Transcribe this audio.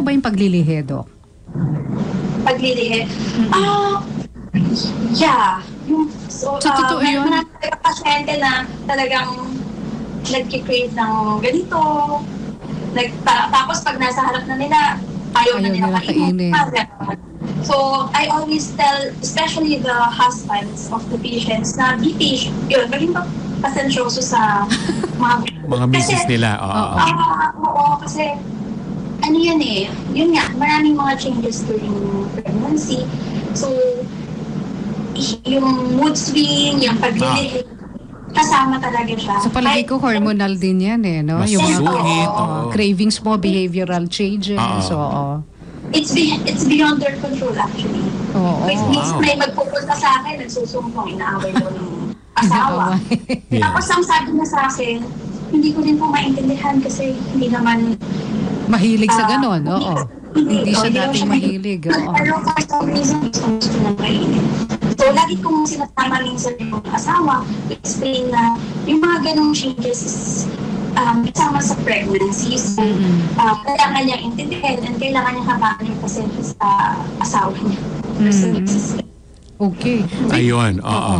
Totoo ba yung paglilihi, Dok? paglilihi. Ah, yeah. Yung, so, So, totoo meron yun? na talaga pasyente na talagang nagki-crave ng ganito. Nag, ta- tapos pag nasa harap na nila, ayaw, Ayaw na nila nila kainin. Ah. So, I always tell, especially the husbands of the patients, na be patient. Yun, maging pa- pasensyoso sa mga... Mga misis nila. Oo. Oo. Ah, oo, kasi ano yun eh, yun nga, maraming mga changes during pregnancy. So, yung mood swing, yung paglilihi, kasama talaga siya. Sa palagay ko, Kahit- hormonal din yan eh, no? Mas Yung mga oo. cravings mo, behavioral changes, Oo. oo. It's, be, it's beyond their control actually. Oo. Which means wow. may magpupunta sa akin, nagsusumbong, inaaway ko ng asawa. Yeah. Tapos ang sabi niya sa akin, hindi ko din po maintindihan kasi hindi naman Mahilig sa Ah, ganon, oo. Hindi siya dating mahilig, oo. Pero for some reason, gusto kainin. So, lagi kong sinasama minsan yung asawa explain na yung mga ganong changes is um, kasama sa pregnancy. So, Mm-mm. uh, kailangan niyang intindihin and kailangan niyang hamaan yung pasensya sa asawa niya. Kasi Mm. nagsisisi. Okay. Ayun, oo.